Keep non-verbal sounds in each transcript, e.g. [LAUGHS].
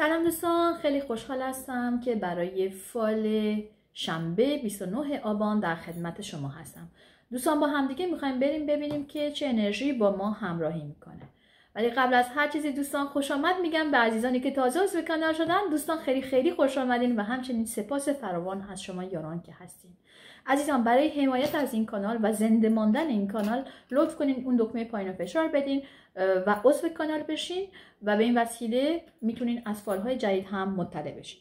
سلام دوستان خیلی خوشحال هستم که برای فال شنبه 29 آبان در خدمت شما هستم. دوستان با همدیگه می‌خوایم بریم ببینیم که چه انرژی با ما همراهی می‌کنه. ولی قبل از هر چیزی دوستان خوش آمد میگم به عزیزانی که تازه عضو کانال شدن دوستان خیلی خیلی خوش آمدین و همچنین سپاس فراوان از شما یاران که هستین. عزیزان برای حمایت از این کانال و زنده ماندن این کانال لطف کنین اون دکمه پایین فشار بدین و عضو کانال بشین و به این وسیله می‌تونین از فالهای جدید هم مطلع بشین.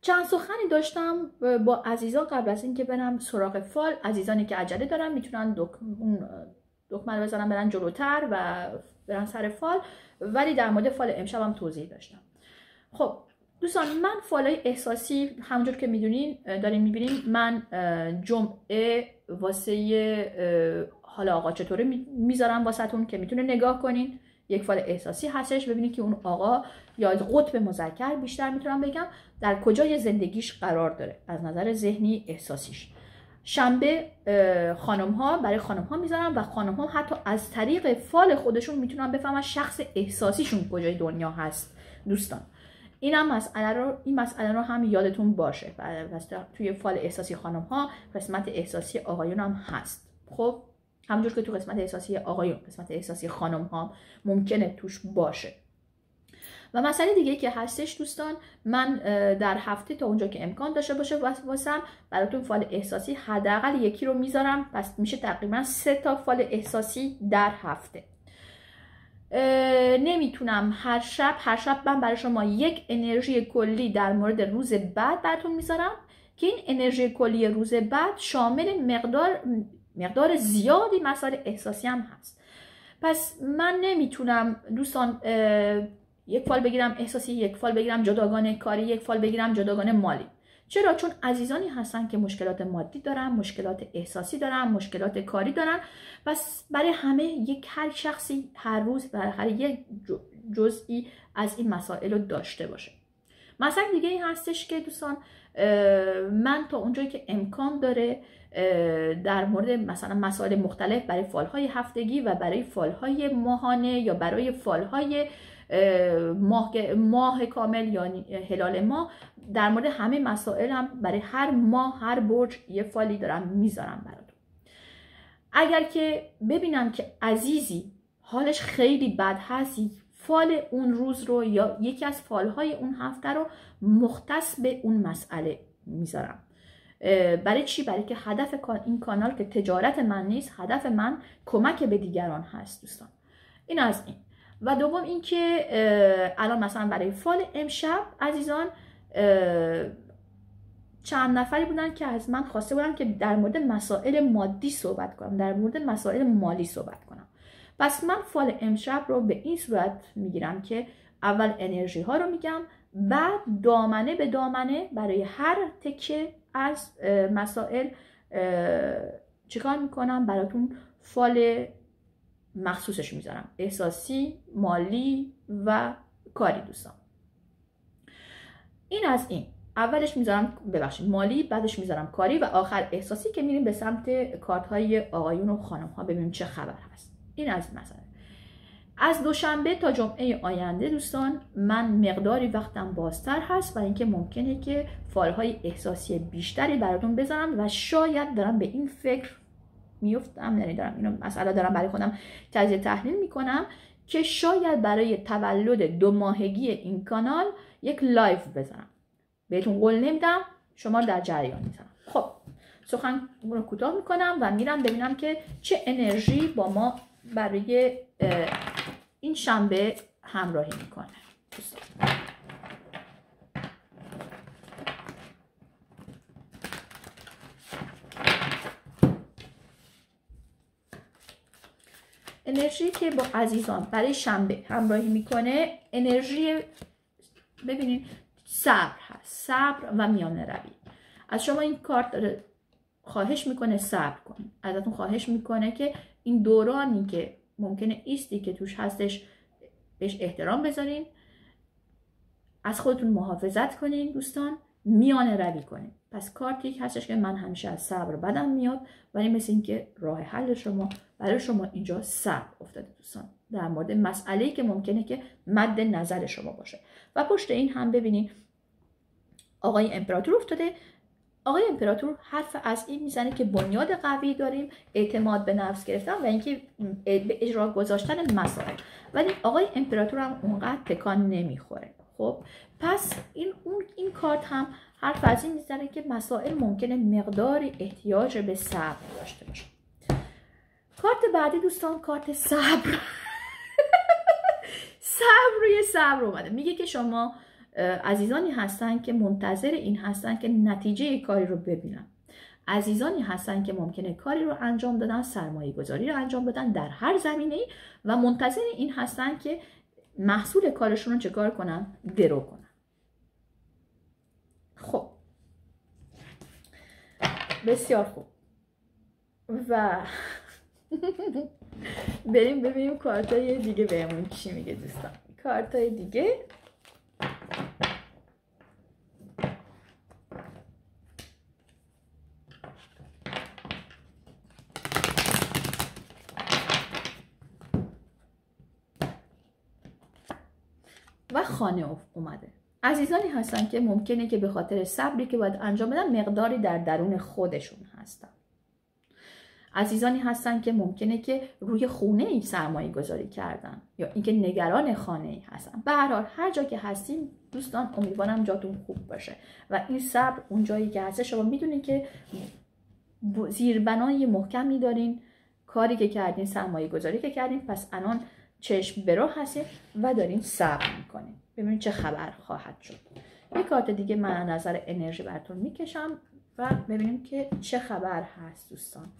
چند سخنی داشتم با عزیزان قبل از اینکه برم سراغ فال عزیزانی که عجله دارن می‌تونن دکمه رو بزنن برن جلوتر و برن سر فال ولی در مورد فال امشب هم توضیح داشتم. خب دوستان من فالای احساسی همونجور که می‌دونین دارین می‌بینین من جمعه واسه حالا آقا چطوره می‌ذارم واسهتون که می‌تونه نگاه کنین. یک فال احساسی هستش ببینید که اون آقا یا قطب مذکر بیشتر می‌تونم بگم در کجای زندگیش قرار داره. از نظر ذهنی احساسیش. شنبه خانم ها برای خانم ها می‌ذارم و خانم ها حتی از طریق فال خودشون می‌تونن بفهمن شخص احساسیشون کجای دنیا هست. دوستان این هم مسئله رو این مسئله رو هم یادتون باشه. توی فال احساسی خانم ها قسمت احساسی آقایون هم هست. خب همونجور که تو قسمت احساسی آقایون قسمت احساسی خانم ها ممکنه توش باشه. و مسئله دیگه که هستش دوستان من در هفته تا اونجا که امکان داشته باشه واسم براتون فال احساسی حداقل یکی رو می‌ذارم. پس میشه تقریبا سه تا فال احساسی در هفته. نمی‌تونم هر شب هر شب من برای شما یک انرژی کلی در مورد روز بعد براتون می‌ذارم که این انرژی کلی روز بعد شامل مقدار مقدار زیادی مسائل احساسی هم هست. پس من نمی‌تونم دوستان یک فال بگیرم احساسی یک فال بگیرم جداگانه کاری یک فال بگیرم جداگانه مالی. چرا؟ چون عزیزانی هستن که مشکلات مادی دارن مشکلات احساسی دارن مشکلات کاری دارن. پس برای همه یک هر شخصی هر روز برای هر یک جزئی از این مسائل رو داشته باشه. مثلا دیگه این هستش که دوستان من تا اونجایی که امکان داره در مورد مثلا مسائل مختلف برای فالهای هفتگی و برای فالهای ماهانه یا برای فالهای ماه, ماه کامل یا هلال ماه. در مورد همه مسائل هم برای هر ماه هر برج یه فالی دارم می‌ذارم براتون. اگر که ببینم که عزیزی حالش خیلی بد هستی فال اون روز رو یا یکی از فالهای اون هفته رو مختص به اون مسئله می‌ذارم. برای چی؟ برای که هدف این کانال که تجارت من نیست هدف من کمک به دیگران هست دوستان. این از این. و دوم اینکه الان مثلا برای فال امشب عزیزان چند نفری بودن که از من خواسته بودن که در مورد مسائل مادی صحبت کنم در مورد مسائل مالی صحبت کنم. پس من فال امشب رو به این صورت می‌گیرم که اول انرژی ها رو میگم بعد دامنه به دامنه برای هر تکه از مسائل چیکار می‌کنم؟ براتون فال مخصوصش می‌ذارم. احساسی مالی و کاری دوستان. این از این. اولش می‌ذارم ببخشید مالی بعدش می‌ذارم کاری و آخر احساسی که میریم به سمت کارت های آقایون و خانم ها ببینیم چه خبر هست. این از این مسئله. از دوشنبه تا جمعه آینده دوستان من مقداری وقتم بازتر هست و اینکه ممکنه که فالهای احساسی بیشتری براتون بزنم و شاید دارم به این فکر میفتم یعنی دارم اینو مسئله دارم برای خودم تجزیه تحلیل می‌کنم که شاید برای تولد دو ماهگی این کانال یک live بزنم. بهتون قول نمیدم شما در جریان می‌ذارم خب سخن رو کوتاه می‌کنم و میرم ببینم که چه انرژی با ما برای این شنبه همراهی می‌کنه. انرژی که با عزیزان برای شنبه همراهی می‌کنه انرژی ببینید صبر هست. صبر و میانه روی. از شما این کارت داره خواهش می‌کنه صبر کن ازتون خواهش می‌کنه که این دورانی که ممکنه ایستی که توش هستش بهش احترام بذارین. از خودتون محافظت کنین دوستان. میانه روی کنین پس کارتی هستش که من همیشه از صبر بدم میاد ولی مثل اینکه راه حل شما برای شما اینجا صبر افتاده دوستان. در مورد مسئله که ممکنه که مد نظر شما باشه. و پشت این هم ببینید آقای امپراتور افتاده. آقای امپراتور حرف از این می‌زنه که بنیاد قوی داریم اعتماد به نفس گرفتن و اینکه به اجرا گذاشتن مسائل. ولی آقای امپراتور هم اونقدر تکان نمی‌خوره. خب پس این اون این کارت هم حرف از این می‌زنه که مسائل ممکنه مقداری احتیاج به صبر داشته باشه. کارت بعدی دوستان کارت صبر. [LAUGHS] صبر روی صبر اومده. میگه که شما عزیزانی هستن که منتظر این هستن که نتیجه کاری رو ببینن. عزیزانی هستن که ممکنه کاری رو انجام دادن سرمایه گذاری رو انجام بدن در هر زمینه ای و منتظر این هستن که محصول کارشون رو چکار کنن درو کنن خب. بسیار خوب. و [LAUGHS] بریم ببینیم کارتای دیگه بهمون چی میگه دوستان. کارتای دیگه و خانه اومده. عزیزانی هستن که ممکنه که به خاطر صبری که باید انجام بدن مقداری در درون خودشون هستن. عزیزانی هستن که ممکنه که روی خونه ای سرمایه گذاری کردن یا اینکه نگران خانه ای هستن. به هر جا که هستیم دوستان امیدوارم جاتون خوب باشه و این صبر اون جایی که هست شما می‌دونین که زیربنای محکمی دارین کاری که کردین سرمایه گذاری که کردین پس الان چشم برو هستیم و داریم صبر می‌کنیم ببینید چه خبر خواهد شد. یک کارت دیگه من نظر انرژی براتون می‌کشم و ببینیم که چه خبر هست دوستان.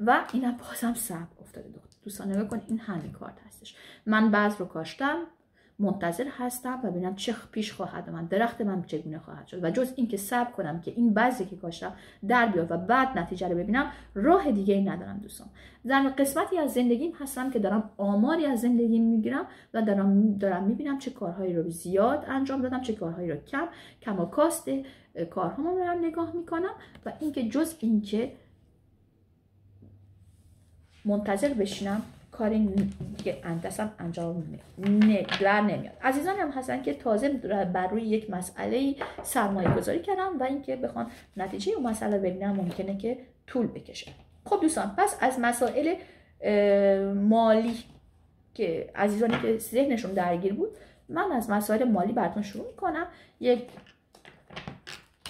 و اینم بازم صبر افتاده. دوستان نگاه کن این همین کارت هستش. من بعض رو کاشتم. منتظر هستم و ببینم چه پیش خواهد من درخت من چگونه خواهد شد؟ و جز اینکه صبر کنم که این بعضی که کاشتم در بیاد و بعد نتیجه رو ببینم راه دیگه ای ندارم دوستان. در قسمتی از زندگیم هستم که دارم آماری از زندگی می‌گیرم و دارم دارم می‌بینم چه کارهایی رو زیاد انجام دادم چه کارهایی رو کم. کم و کاست کارهامو دارم نگاه می‌کنم و اینکه جز اینکه منتظر بشینم کاری دستم انجام در نمیاد. عزیزان هم هستن که تازه بر روی یک مسئله سرمایه گذاری کردم و اینکه بخوان نتیجه اون مسئله ببینم ممکنه که طول بکشه. خب دوستان پس از مسائل مالی که عزیزانی که ذهنشون درگیر بود من از مسائل مالی براتون شروع می‌کنم. یک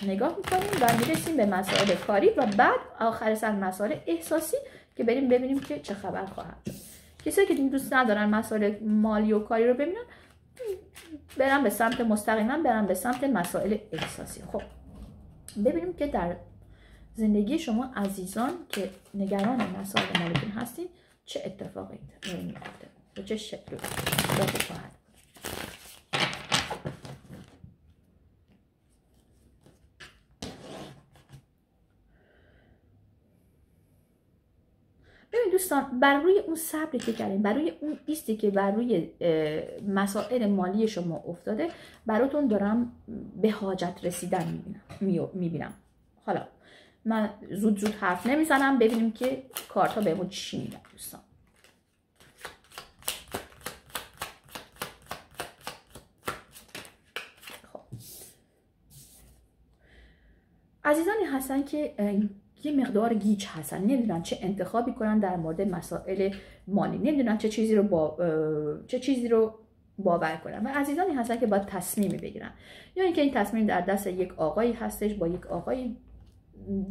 نگاه می‌کنیم و می‌رسیم به مسائل کاری و بعد آخر سر مسائل احساسی. که بریم ببینیم که چه خبر خواهد شد. کسایی که دوست ندارن مسائل مالی و کاری رو ببینن برن به سمت مستقیما برن به سمت مسائل احساسی. خب ببینیم که در زندگی شما عزیزان که نگران مسائل مالیتون هستین چه اتفاقی میفته چه شکلی؟ خواهد ببین دوستان بر روی اون صبری که کردیم بر روی اون ایستی که بر روی مسائل مالی شما افتاده براتون دارم به حاجت رسیدن می‌بینم می‌بینم حالا من زود زود حرف نمی‌زنم ببینیم که کارت ها بهمون چی میگن دوستان خب. عزیزانی هستن که یه مقدار گیج هستن. نمی‌دونن چه انتخابی کنن در مورد مسائل مالی. نمی‌دونن چه چیزی رو با چه چیزی رو باور کنن. و عزیزانی هستن که باید تصمیمی بگیرن. یا اینکه این تصمیم در دست یک آقایی هستش با یک آقایی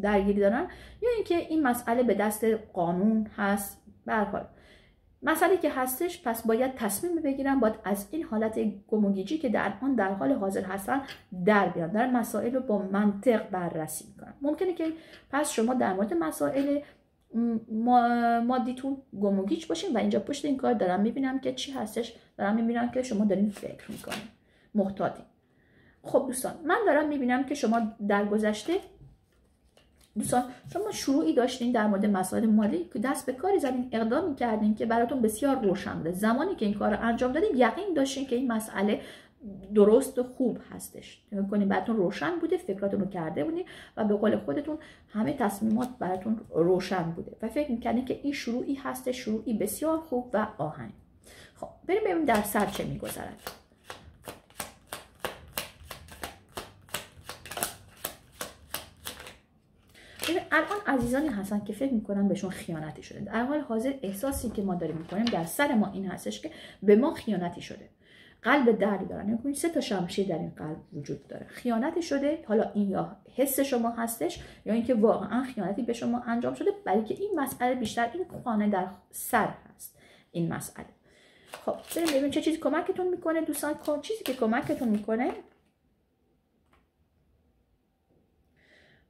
درگیری دارن یا اینکه این مسئله به دست قانون هست. به حال. مسئله که هستش پس باید تصمیم بگیرن باید از این حالت گموگیجی که در آن در حال حاضر هستن در بیان در مسائل رو با منطق بررسی می‌کنن ممکنه که پس شما در مورد مسائل مادیتون گموگیج باشین و اینجا پشت این کار دارم می‌بینم که چی هستش. دارم می‌بینم که شما دارین فکر می‌کنین. محتاطین. خب دوستان من دارم می‌بینم که شما در گذشته دوستان شما شروعی داشتین در مورد مسائل مالی که دست به کاری زدین اقدامی کردین که براتون بسیار روشن بوده. زمانی که این کار رو انجام دادین یقین داشتین که این مسئله درست و خوب هستش. کنین براتون روشن بوده فکراتون رو کرده بودین و به قول خودتون همه تصمیمات براتون روشن بوده و فکر می‌کنین که این شروعی هست شروعی بسیار خوب و آهنگ. خب بریم ببینیم در سر چه میگذرد. الان عزیزانی هستن که فکر می‌کنن بهشون خیانتی شده. در حال حاضر احساسی که ما داریم می‌کنیم در سر ما این هستش که به ما خیانتی شده. قلب دردی دارن نکنید سه تا شمشیر در این قلب وجود داره. خیانتی شده حالا این یا حس شما هستش یا اینکه واقعا خیانتی به شما انجام شده برای که این مسئله بیشتر این خانه در سر هست. این مسئله. خب بریم ببینیم چه چیزی کمکتون می‌کنه دوستان. چیزی که کمکتون می‌کنه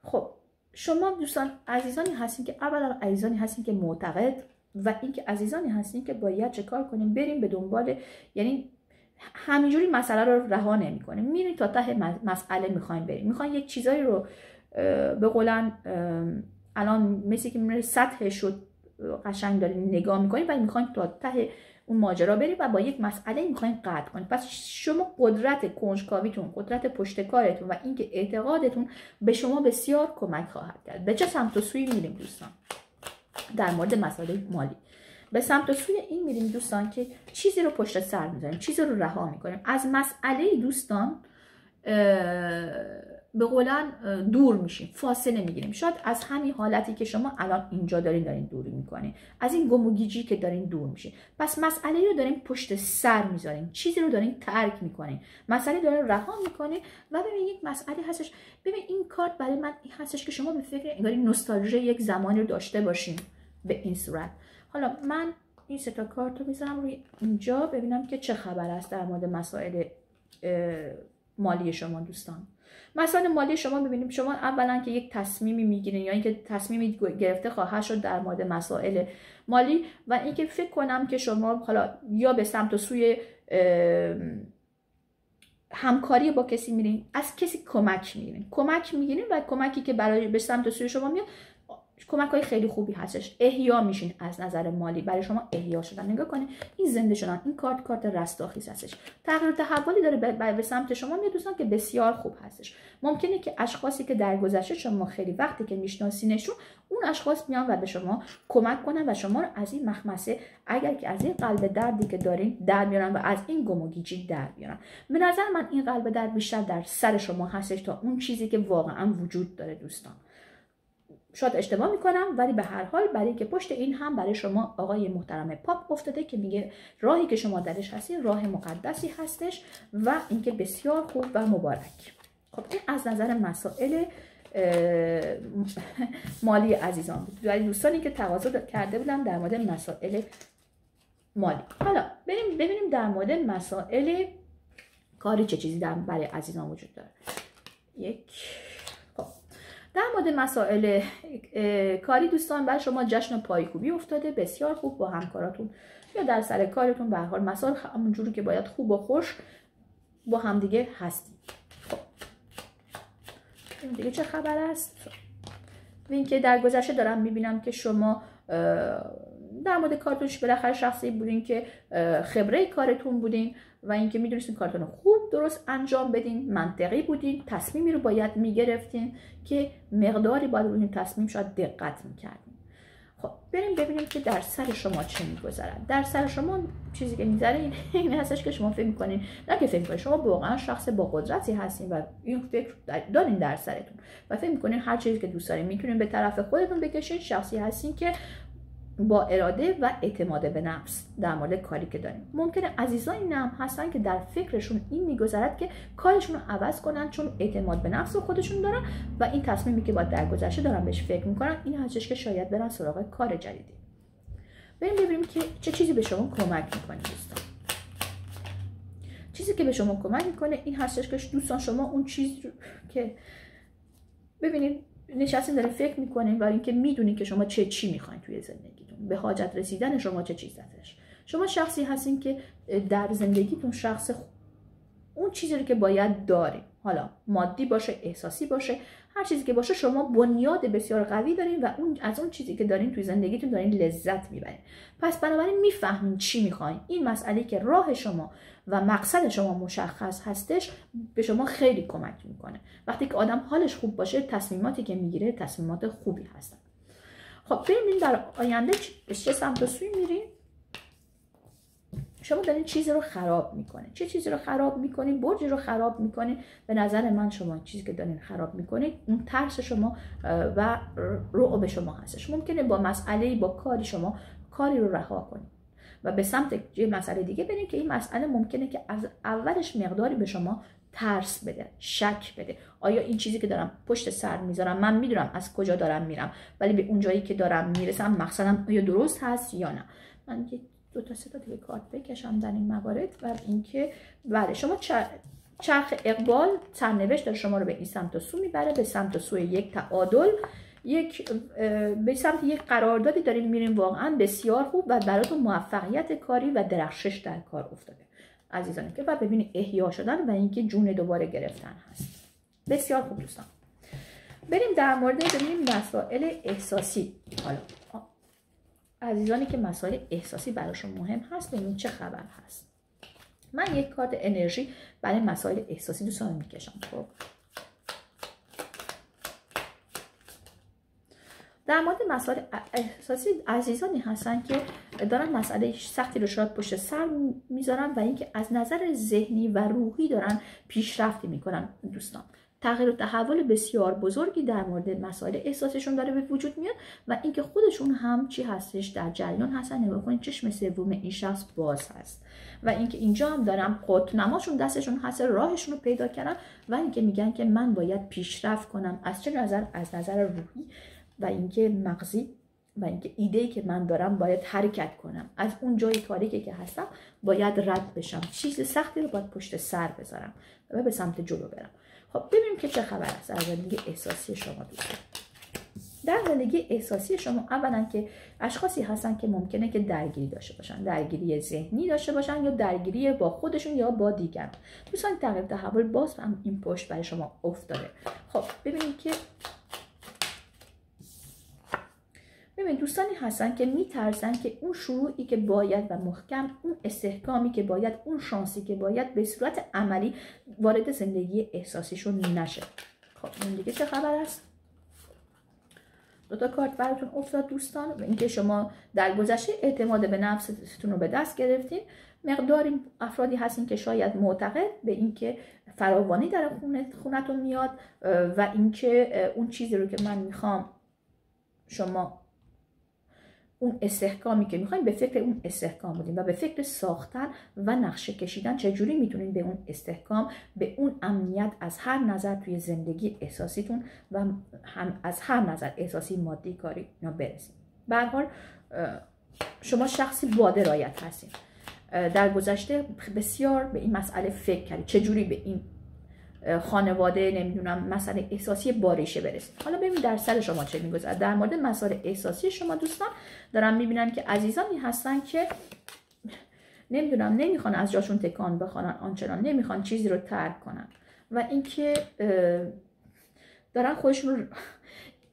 خب شما دوستان عزیزانی هستین که اولا عزیزانی هستین که معتقد و اینکه عزیزانی هستین که باید چه کار کنیم؟ بریم به دنبال یعنی همینجوری مسئله رو رها نمی‌کنیم. میریم تا ته مسئله می‌خوایم بریم. می‌خوایم یک چیزایی رو به قولن الان مثل که میره سطحش رو قشنگ داریم نگاه می‌کنیم و می‌خوایم تا ته اون ماجرا بریم و با یک مسئله می‌خوایم قطع کنیم پس شما قدرت کنجکاویتون قدرت پشتکارتون و اینکه اعتقادتون به شما بسیار کمک خواهد کرد. به چه سمت و سوی میریم دوستان؟ در مورد مسائل مالی. به سمت و سوی این میریم دوستان که چیزی رو پشت سر می‌ذاریم چیزی رو رها می‌کنیم. از مسئله دوستان به قولن دور میشیم فاصله می‌گیریم. شاید از همین حالتی که شما الان اینجا دارین دارین دور می‌کنین. از این گم و گیجی که دارین دور میشین. پس مسئله رو دارین پشت سر می‌ذارین. چیزی رو دارین ترک می‌کنین. مسئله دارین رها می‌کنین و ببین یک مسئله هستش. ببین این کارت برای من هستش که شما به فکر انگاری نوستالژی یک زمانی رو داشته باشین به این صورت. حالا من این سه تا کارت رو می‌ذارم روی اینجا ببینم که چه خبر است در مورد مسائل مالی شما دوستان. مسائل مالی شما ببینیم شما اولا که یک تصمیمی می‌گیرین یا اینکه تصمیمی گرفته خواهد شد در مورد مسائل مالی و اینکه فکر کنم که شما حالا یا به سمت و سوی همکاری با کسی میرین از کسی کمک می‌گیرین. کمک می‌گیرین و کمکی که برای به سمت سوی شما میاد کمک های خیلی خوبی هستش. احیا میشین از نظر مالی. برای شما احیا شدن. نگاه کنید این زنده شدن. این کارت کارت رستاخیز هستش. تغییر تحولی داره به سمت شما میاد. دوستان که بسیار خوب هستش. ممکنه که اشخاصی که در گذشته شما خیلی وقتی که میشناسینشون اون اشخاص میان و به شما کمک کنن و شما رو از این مخمسه اگر که از این قلب دردی که دارین در میارن و از این گم و گیجی در میارن. به نظر من این قلب درد بیشتر در سر شما هستش تا اون چیزی که واقعا وجود داره دوستان. شاید اشتباه می‌کنم ولی به هر حال برای که پشت این هم برای شما آقای محترم پاپ افتاده که میگه راهی که شما درش هستین راه مقدسی هستش و اینکه بسیار خوب و مبارک. خب این از نظر مسائل مالی عزیزان بود. ولی دوستانی که تقاضا کرده بودم در مورد مسائل مالی. حالا بریم ببینیم در مورد مسائل کاری چه چیزی در برای عزیزان وجود داره. یک در مورد مسائل کاری دوستان بر شما جشن پایکوبی افتاده. بسیار خوب با همکاراتون یا در سر کارتون. به حال مسائل همونجوری که باید خوب و خوش با همدیگه هستید خب. دیگه چه خبر است. این که در گذشته دارم می‌بینم که شما در مورد کارتونش بالاخره شخصی بودین که خبره کارتون بودین. و اینکه می‌دونستین کارتون خوب درست انجام بدین منطقی بودین تصمیمی رو باید می‌گرفتین که مقداری باید روی این تصمیم شاید دقت می‌کردین. خب بریم ببینیم که در سر شما چه میگذرد. در سر شما چیزی که می‌ذاره [LAUGHS] این هستش که شما فکر می‌کنین. نه که فکر می‌کنین شما واقعا شخص با قدرتی هستین و این فکر دارین در سرتون. و فکر می‌کنین هر چیزی که دوست دارین می‌تونین به طرف خودتون بکشین شخصی هستین که با اراده و اعتماد به نفس در مورد کاری که داریم. ممکنه عزیزانی نم هستن که در فکرشون این میگذرد که کارشون رو عوض کنن چون اعتماد به نفس رو خودشون دارن و این تصمیمی که با در گذشته دارن بهش فکر می‌کنن این هستش که شاید برن سراغ کار جدیدی. بریم ببینیم که چه چیزی به شما کمک می‌کنه دوستان. چیزی که به شما کمک می‌کنه این هستش که دوستان شما اون چیز که ببینید نشستین دارین فکر می‌کنین برای اینکه می‌دونین که شما چه چی می‌خواین توی زندگیتون به حاجت رسیدن شما چه چیز هستش شما شخصی هستین که در زندگیتون شخص اون چیزی رو که باید داریم حالا مادی باشه احساسی باشه هر چیزی که باشه شما بنیاد بسیار قوی دارین و اون از اون چیزی که دارین توی زندگیتون دارین لذت می‌برین. پس بنابراین می‌فهمین چی می‌خواین. این مسئله که راه شما و مقصد شما مشخص هستش به شما خیلی کمک می‌کنه. وقتی که آدم حالش خوب باشه تصمیماتی که می‌گیره تصمیمات خوبی هستن. خب ببینیم در آینده چه سمت و سوی میریم؟ شما دارین چیزی رو خراب می‌کنین. چه چیزی رو خراب می‌کنین؟ برجی رو خراب می‌کنین. به نظر من شما چیزی که دارین خراب می‌کنین اون ترس شما و رعب شما هستش. ممکنه با مسئله با کاری شما کاری رو رها کنید و به سمت یه مسئله دیگه برین که این مسئله ممکنه که از اولش مقداری به شما ترس بده شک بده. آیا این چیزی که دارم پشت سر می‌ذارم من می‌دونم از کجا دارم میرم ولی به اون جایی که دارم می‌رسم مقصدم آیا درست هست یا نه؟ من یه دو تا سه تا دیگه کارت بکشم در این موارد و اینکه بله شما چرخ اقبال سرنوشت داره شما رو به این سمت و سو می‌بره به سمت و سوی یک تعادل. یک به سمت یک قراردادی داریم میریم واقعا بسیار خوب و براتون موفقیت کاری و درخشش در کار افتاده. عزیزانی که بعد ببینید احیا شدن و اینکه جون دوباره گرفتن هست. بسیار خوب دوستان. بریم در مورد ببینیم مسائل احساسی. حالا عزیزانی که مسائل احساسی براشون مهم هست ببینیم چه خبر هست. من یک کارت انرژی برای مسائل احساسی دوستان می‌کشم. خب؟ در مورد مسائل احساسی عزیزانی هستن که دارن مسئله سختی رو شاید پشت سر می‌ذارن و اینکه از نظر ذهنی و روحی دارن پیشرفتی می‌کنن دوستان. تغییر و تحول بسیار بزرگی در مورد مسائل احساسشون داره به وجود میاد و اینکه خودشون هم چی هستش در جریان هستن نگاه کنید چشم سوم این شخص باز هست و اینکه اینجا هم دارم نماشون دستشون هست راهشون رو پیدا کردن و اینکه میگن که من باید پیشرفت کنم. از چه نظر؟ از نظر روحی. و اینکه مغزی و اینکه ایده که من دارم باید حرکت کنم. از اون جای تاریکی که هستم باید رد بشم. چیز سختی رو باید پشت سر بذارم و به سمت جلو برم. خب ببینیم که چه خبر است. از زندگی احساسی شما دوستان در زندگی احساسی شما اولا که اشخاصی هستن که ممکنه که درگیری داشته باشن. درگیری ذهنی داشته باشن یا درگیری با خودشون یا با دیگر دوستان تغییر تحول باز هم این پشت برای شما افتاده. خب ببینید که ببین دوستانی هستن که میترسن که اون شروعی که باید و محکم اون استحکامی که باید اون شانسی که باید به صورت عملی وارد زندگی احساسیشون نشه. خب این دیگه چه خبر است؟ دو تا کارت براتون افتاد دوستان. و اینکه شما در گذشته اعتماد به نفستون رو به دست گرفتین. مقداری افرادی هستین که شاید معتقد به اینکه فراوانی در خونتون میاد و اینکه اون چیزی رو که من می‌خوام شما اون استحکامی که می‌خوایم به فکر اون استحکام بودیم و به فکر ساختن و نقشه کشیدن چجوری می‌تونیم به اون استحکام به اون امنیت از هر نظر توی زندگی احساسیتون و هم از هر نظر احساسی مادی کاری اینا برسیم. به حال شما شخصی با درایت هستید در گذشته بسیار به این مسئله فکر کردید. چجوری به این خانواده نمی‌دونم مسئله احساسی باریشه برسید حالا ببین در سر شما چه میگذره. در مورد مسائل احساسی شما دوستان دارم می‌بینن که عزیزانی هستن که نمی‌دونم نمی‌خوان از جاشون تکان بخوانن آنچنان نمی‌خوان چیزی رو ترک کنن. و اینکه دارن خودشون رو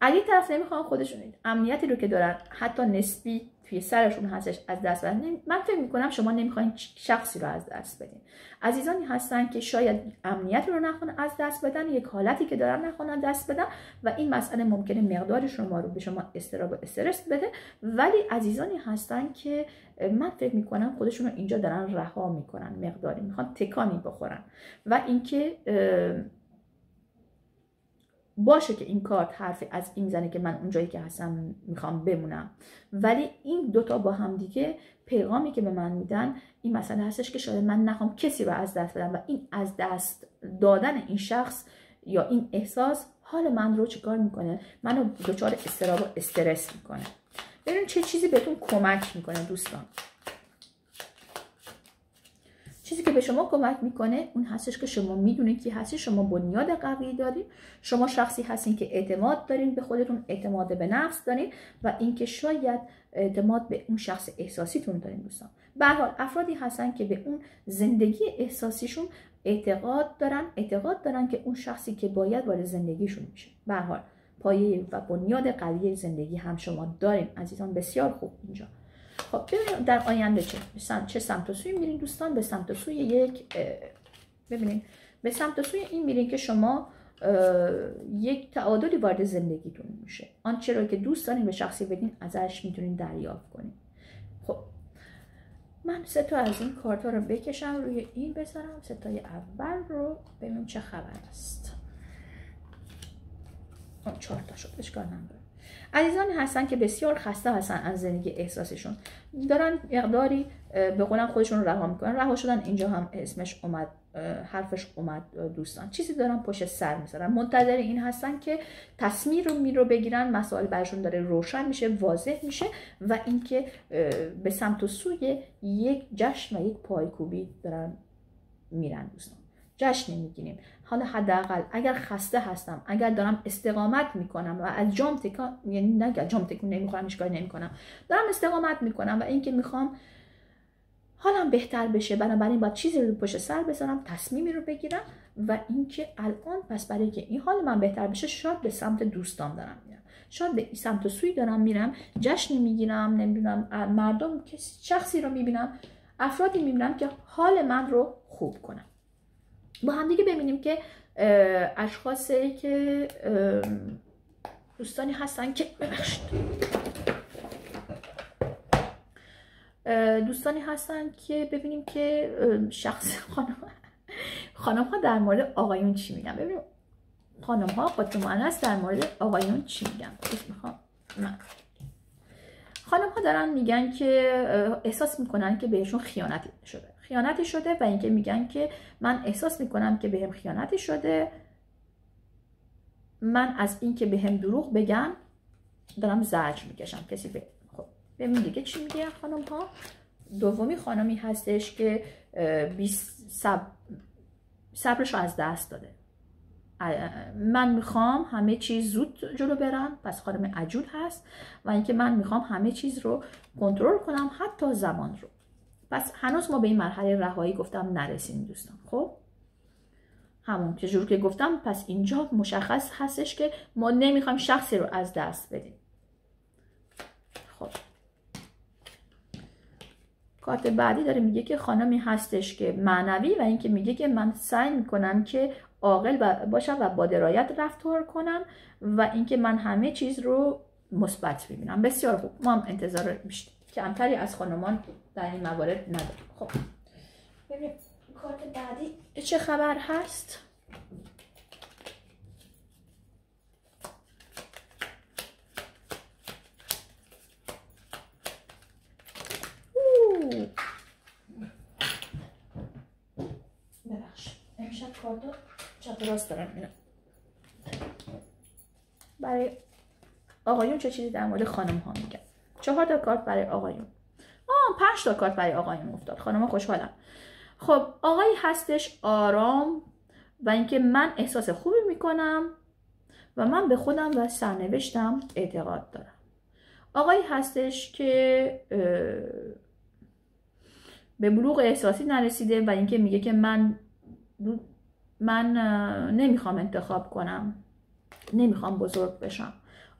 اگه طرف نمی‌خوان خودشون امنیتی رو که دارن حتی نسبی توی سرشون هستش از دست بدن. من فکر می‌کنم شما نمی‌خواین شخصی رو از دست بدین. عزیزانی هستن که شاید امنیت رو نخوان از دست بدن یک حالتی که دارن نخوان دست بدن و این مسئله ممکنه مقدار شما رو به شما استراب و استرس بده. ولی عزیزانی هستن که من فکر می‌کنم خودشون رو اینجا دارن رها می‌کنن مقداری می‌خوان تکانی بخورن. و اینکه باشه که این کارت حرفی از این زنه که من اونجایی که هستم می‌خوام بمونم. ولی این دوتا با هم دیگه پیغامی که به من میدن این مسئله هستش که شاید من نخوام کسی رو از دست بدم و این از دست دادن این شخص یا این احساس حال من رو چیکار می‌کنه؟ منو دچار استراب و استرس می‌کنه. ببین چه چیزی بهتون کمک می‌کنه دوستان. چیزی که به شما کمک می‌کنه اون هستش که شما می‌دونید که هستی شما بنیاد قوی دارید. شما شخصی هستین که اعتماد دارین به خودتون اعتماد به نفس دارین و اینکه شاید اعتماد به اون شخص احساسیتون دارین دوستان. به حال افرادی هستن که به اون زندگی احساسیشون اعتقاد دارن اعتقاد دارن که اون شخصی که باید وارد زندگیشون میشه. به حال پایه و بنیاد قوی زندگی هم شما دارین عزیزان. بسیار خوب اینجا. خب ببینیم در آینده چه؟ چه سمت سوی میرین دوستان؟ به سمت و سوی یک ببینید به سمت و سوی این میرین که شما یک تعادلی وارد زندگیتون میشه. آنچه را که دوست دارین به شخصی بدین ازش می‌تونین دریافت کنین. خب من سه تا از این کارت رو بکشم روی این بذارم. سه تای اول رو ببینیم چه خبر است. چهار تا شد اشکال نداره. عزیزانی هستن که بسیار خسته هستن از زندگی احساسشون. دارن مقداری به قولن خودشون رو رها می‌کنن. رها شدن اینجا هم اسمش اومد حرفش اومد دوستان. چیزی دارن پشت سر می‌ذارن. منتظر این هستن که تصمیم رو می رو بگیرن. مسائل برشون داره روشن میشه واضح میشه و اینکه به سمت و سوی یک جشن و یک پایکوبی دارن میرن دوستان. جشن می‌گیریم حالا حداقل اگر خسته هستم اگر دارم استقامت می‌کنم و از جام تکان یعنی نه جام تکون نمی‌خورم اشکال نمی‌کنم. دارم استقامت می‌کنم و اینکه می‌خوام حالم بهتر بشه بنابراین باید چیزی رو پشت سر بذارم تصمیمی رو بگیرم و اینکه الان پس برای که این حال من بهتر بشه شاید به سمت دوستان دارم میرم. شاید به سمت سوی دارم میرم جشنی می‌گیرم نمی‌دونم مردم شخصی رو می‌بینم افرادی می‌بینم که حال من رو خوب کنم با هم دیگه ببینیم که اشخاصی که دوستانی هستن که ببخشید. دوستانی هستن که ببینیم که شخص خانم خانم ها در مورد آقایون چی میگن؟ ببینیم خانم ها قطب معنیست در مورد آقایون چی میگن؟ خانم ها دارن میگن که احساس می‌کنن که بهشون خیانتی شده. خیانتی شده و اینکه میگن که من احساس می‌کنم که بهم خیانتی شده. من از اینکه بهم دروغ بگن دارم زرج می‌کشم. کسی به خب ببین دیگه چی میگه خانم ها؟ دومی خانمی هستش که سب... صبرش رو از دست داده. من می‌خوام همه چیز زود جلو برم. پس خانم عجول هست و اینکه من می‌خوام همه چیز رو کنترل کنم حتی زمان رو. پس هنوز ما به این مرحله رهایی گفتم نرسیم دوستان. خب؟ همون که جور که گفتم پس اینجا مشخص هستش که ما نمی‌خوایم شخصی رو از دست بدیم. خب. کارت بعدی داره میگه که خانمی هستش که معنوی و اینکه میگه که من سعی می‌کنم که عاقل باشم و با درایت رفتار کنم و اینکه من همه چیز رو مثبت ببینم. بسیار خوب. ما هم انتظار بیشتر کمتری از خانمان در این موارد نداریم. خب. ببینیم کارت بعدی چه خبر هست؟ امشب کارتو چپ راست دارم میرم. برای آقایون چه چیزی در مورد خانم ها میگن چهار تا کارت برای آقایون. آه پنج تا کارت برای آقایون افتاد. خانم خوشحالم. خب آقایی هستش آرام. و اینکه من احساس خوبی می‌کنم و من به خودم و سرنوشتم اعتقاد دارم. آقایی هستش که به بلوغ احساسی نرسیده و اینکه میگه که من من نمی‌خوام انتخاب کنم. نمی‌خوام بزرگ بشم.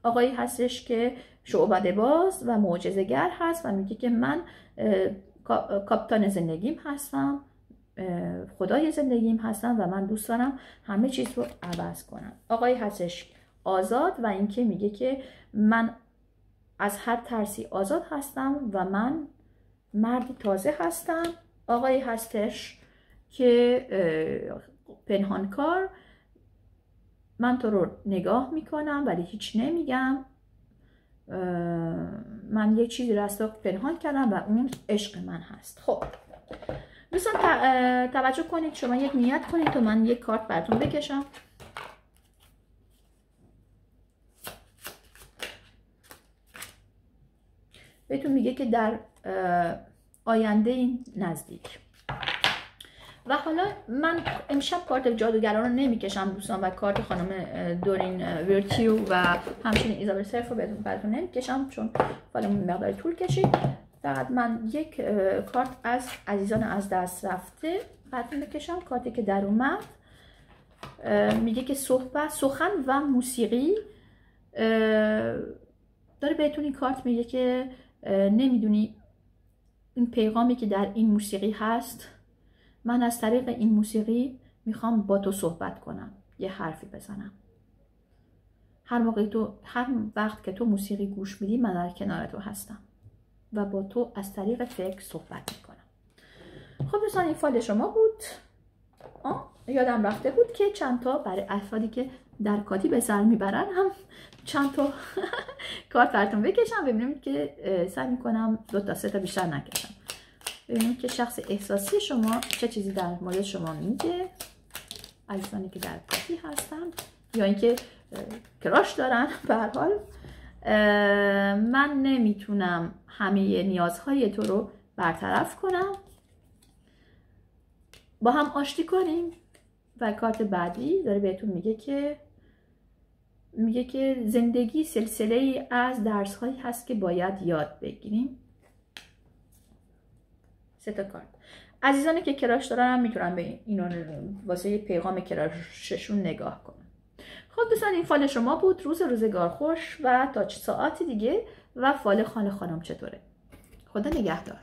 آقایی هستش که شعبده باز و معجزه‌گر هست و میگه که من کاپتان زندگیم هستم خدای زندگیم هستم و من دوست دارم همه چیز رو عوض کنم. آقایی هستش آزاد و اینکه میگه که من از هر ترسی آزاد هستم و من مردی تازه هستم. آقایی هستش که پنهانکار من تو رو نگاه می‌کنم ولی هیچ نمیگم. من یه چیزی تو پنهان کردم و اون عشق من هست. خب. دوستان توجه کنید شما یک نیت کنید تو من یک کارت براتون بکشم. بهتون میگه که در آینده این نزدیک. و حالا من امشب کارت جادوگران رو نمی‌کشم دوستان و کارت خانم دورین ویرتیو و همچنین ایزابل سرف رو بهتون براتون نمی‌کشم چون فالمون مقدار طول کشید. فقط من یک کارت از عزیزان از دست رفته براتون بکشم. کارتی که در اومد میگه که صحبت سخن و موسیقی داره بهتون این کارت میگه که نمی‌دونی این پیغامی که در این موسیقی هست. من از طریق این موسیقی می‌خوام با تو صحبت کنم. یه حرفی بزنم. هر موقع تو هر وقت که تو موسیقی گوش میدی من در کنار تو هستم و با تو از طریق فکر صحبت می‌کنم. خب دوستان این فال شما بود. آه یادم رفته بود که چند تا برای افرادی که در کاتی به سر می‌برن هم چند تا [LAUGHS] کارت براتون بکشم. ببینیم که سعی می‌کنم دو تا سه تا بیشتر نکشم. ببینیم که شخص احساسی شما چه چیزی در مورد شما میگه؟ عزیزانی که در کاتی هستن یا اینکه کراش دارن به حال. من نمی‌تونم همه نیازهای تو رو برطرف کنم. با هم آشتی کنیم و کارت بعدی داره بهتون میگه که میگه که زندگی سلسله ای از درس هایی هست که باید یاد بگیریم. سه تا کارت. عزیزانی که کراش دارن هم می‌تونن به اینو واسه پیغام کراششون نگاه کنن. خب دوستان این فال شما بود. روز روزگار خوش و تا ساعتی دیگه و فال خانه خانم چطوره؟ خدا نگهدار.